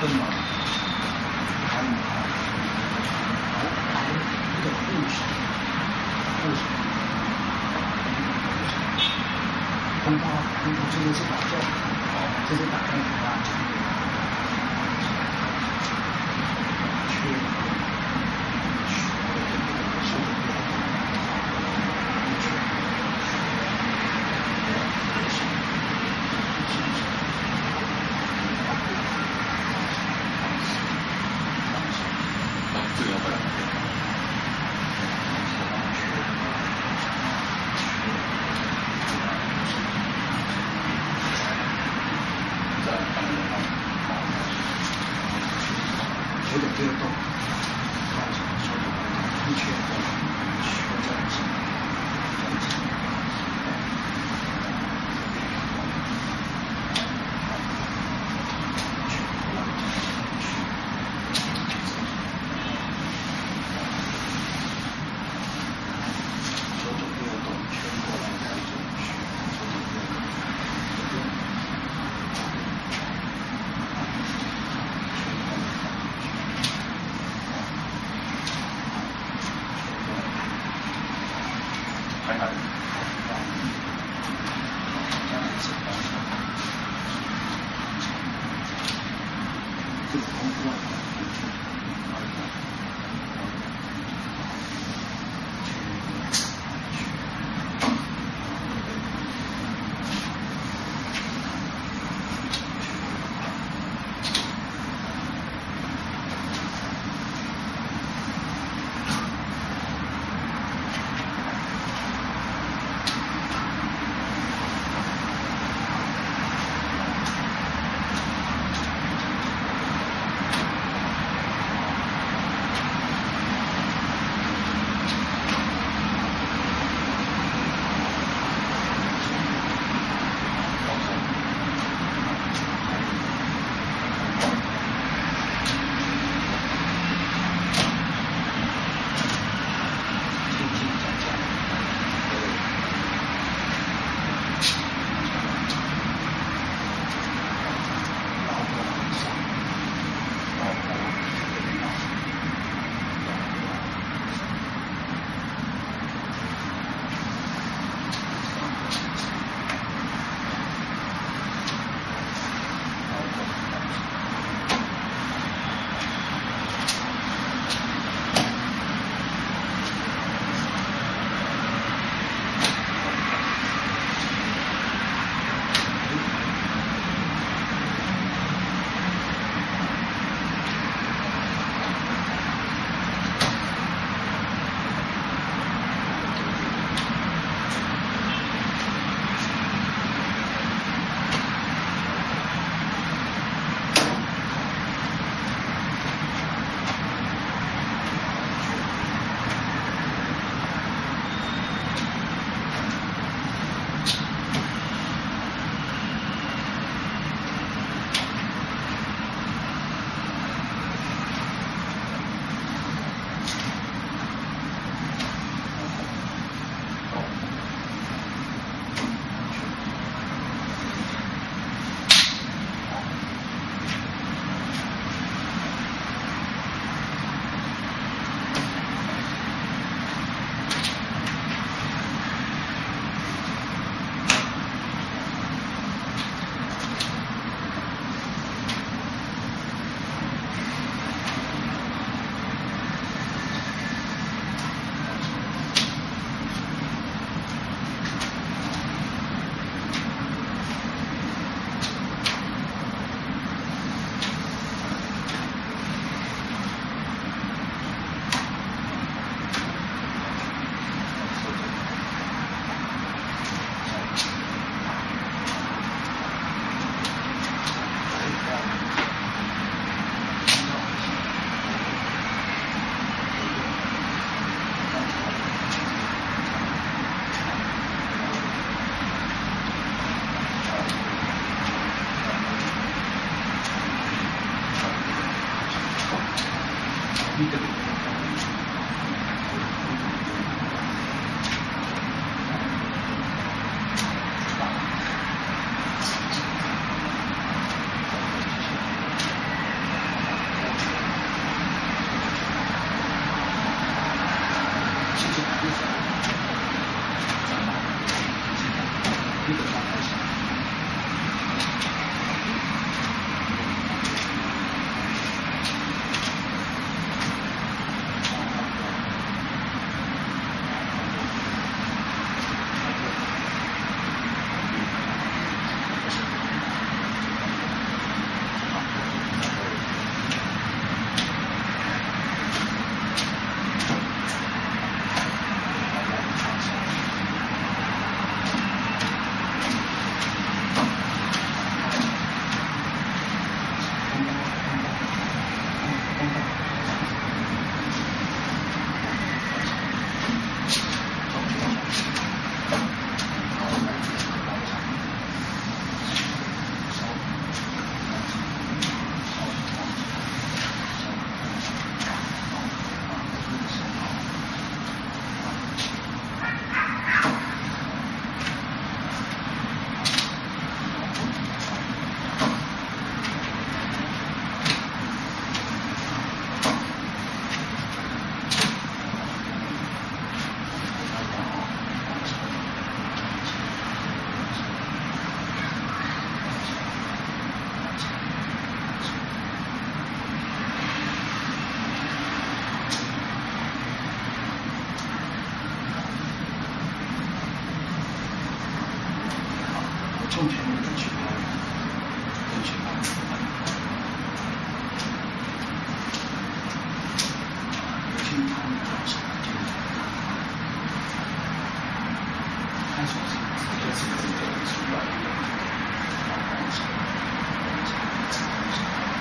奔忙，还有啊，然后还有一个护士，护士，通话，通话这个是打叫，这是打电话，去。何? Twitter. 重点我们的去跑，跟去跑。Thank you.